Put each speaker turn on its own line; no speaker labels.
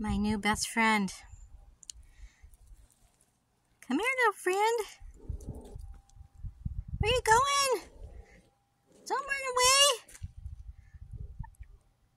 my new best friend. Come here now, friend. Where you going?